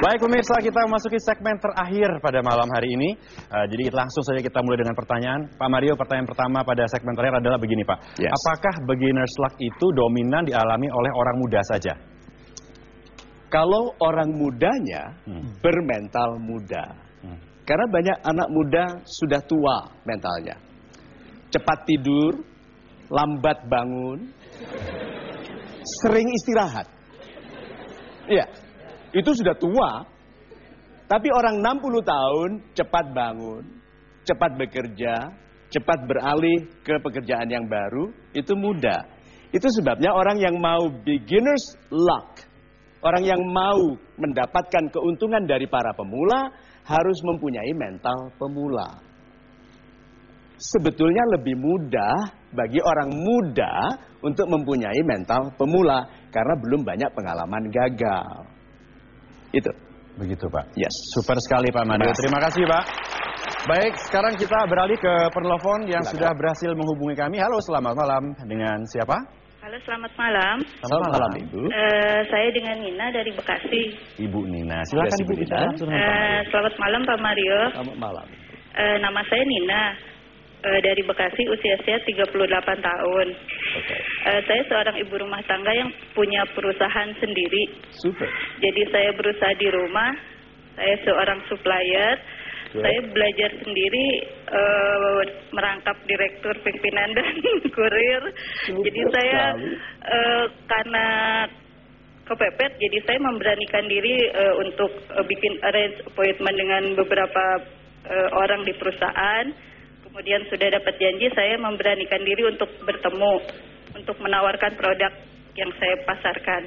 Baik pemirsa, kita memasuki segmen terakhir pada malam hari ini. Uh, jadi langsung saja kita mulai dengan pertanyaan. Pak Mario, pertanyaan pertama pada segmen terakhir adalah begini Pak. Yes. Apakah beginner's luck itu dominan dialami oleh orang muda saja? Kalau orang mudanya Hmm. bermental muda. Hmm. Karena banyak anak muda sudah tua mentalnya. Cepat tidur, lambat bangun, sering istirahat. Iya, itu sudah tua. Tapi orang 60 tahun cepat bangun, cepat bekerja, cepat beralih ke pekerjaan yang baru, itu muda. Itu sebabnya orang yang mau beginner's luck, orang yang mau mendapatkan keuntungan dari para pemula harus mempunyai mental pemula. Sebetulnya lebih mudah bagi orang muda untuk mempunyai mental pemula karena belum banyak pengalaman gagal. Itu. Begitu Pak. Yes. Super sekali Pak Mario. Terima kasih. Pak. Baik, sekarang kita beralih ke penelpon yang Silakan. sudah berhasil menghubungi kami. Halo, selamat malam. Dengan siapa? Halo, selamat malam. Selamat malam, Ibu. Eh, saya dengan Nina dari Bekasi. Ibu Nina. Silakan Ibu Nina. Eh, Mario. selamat malam Pak Mario. Selamat malam. Eh, nama saya Nina eh, dari Bekasi, usia saya 38 tahun. Oke. Eh, saya seorang ibu rumah tangga yang punya perusahaan sendiri. Super. Jadi saya berusaha di rumah. Saya seorang supplier. Good. Saya belajar sendiri eh, merangkap direktur pimpinan dan kurir. Super Jadi saya eh, karena kepepet, jadi saya memberanikan diri eh, untuk eh, bikin arrange appointment dengan beberapa eh, orang di perusahaan. Kemudian sudah dapat janji, saya memberanikan diri untuk bertemu, untuk menawarkan produk yang saya pasarkan.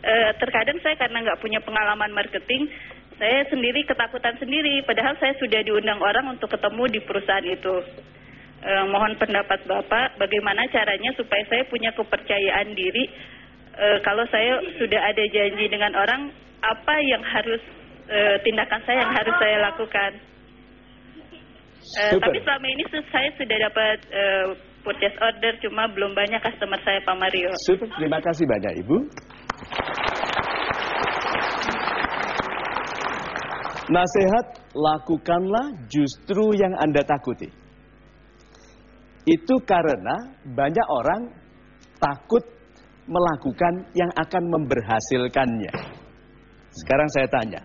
Eh, terkadang saya karena nggak punya pengalaman marketing, saya sendiri ketakutan sendiri. Padahal saya sudah diundang orang untuk ketemu di perusahaan itu. Eh, mohon pendapat Bapak, bagaimana caranya supaya saya punya kepercayaan diri eh, kalau saya sudah ada janji dengan orang, apa yang harus eh, tindakan saya yang harus saya lakukan? Eh, Super. tapi selama ini saya sudah dapat eh, purchase order, cuma belum banyak customer saya Pak Mario. Super. Terima kasih banyak, Ibu. Nasihat, lakukanlah justru yang Anda takuti. Itu karena banyak orang takut melakukan yang akan memberhasilkannya. Sekarang saya tanya,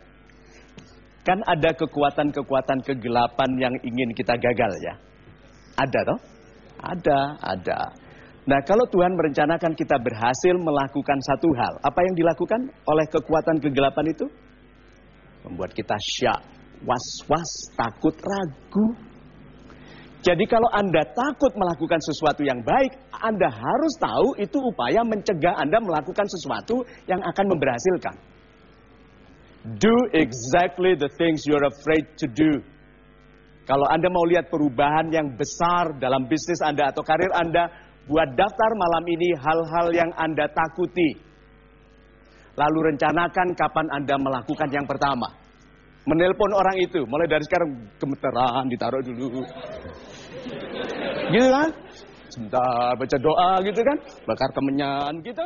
kan ada kekuatan-kekuatan kegelapan yang ingin kita gagal ya? Ada toh? Ada, ada. Nah kalau Tuhan merencanakan kita berhasil melakukan satu hal, apa yang dilakukan oleh kekuatan kegelapan itu? Membuat kita syak, was-was, takut, ragu. Jadi kalau Anda takut melakukan sesuatu yang baik, Anda harus tahu itu upaya mencegah Anda melakukan sesuatu yang akan memberhasilkan. Do exactly the things you're afraid to do. Kalau Anda mau lihat perubahan yang besar dalam bisnis Anda atau karir Anda, buat daftar malam ini hal-hal yang Anda takuti. Lalu rencanakan kapan Anda melakukan yang pertama. Menelpon orang itu, mulai dari sekarang gemeteran ditaruh dulu. Gitu kan? Sebentar baca doa gitu kan, bakar kemenyan gitu.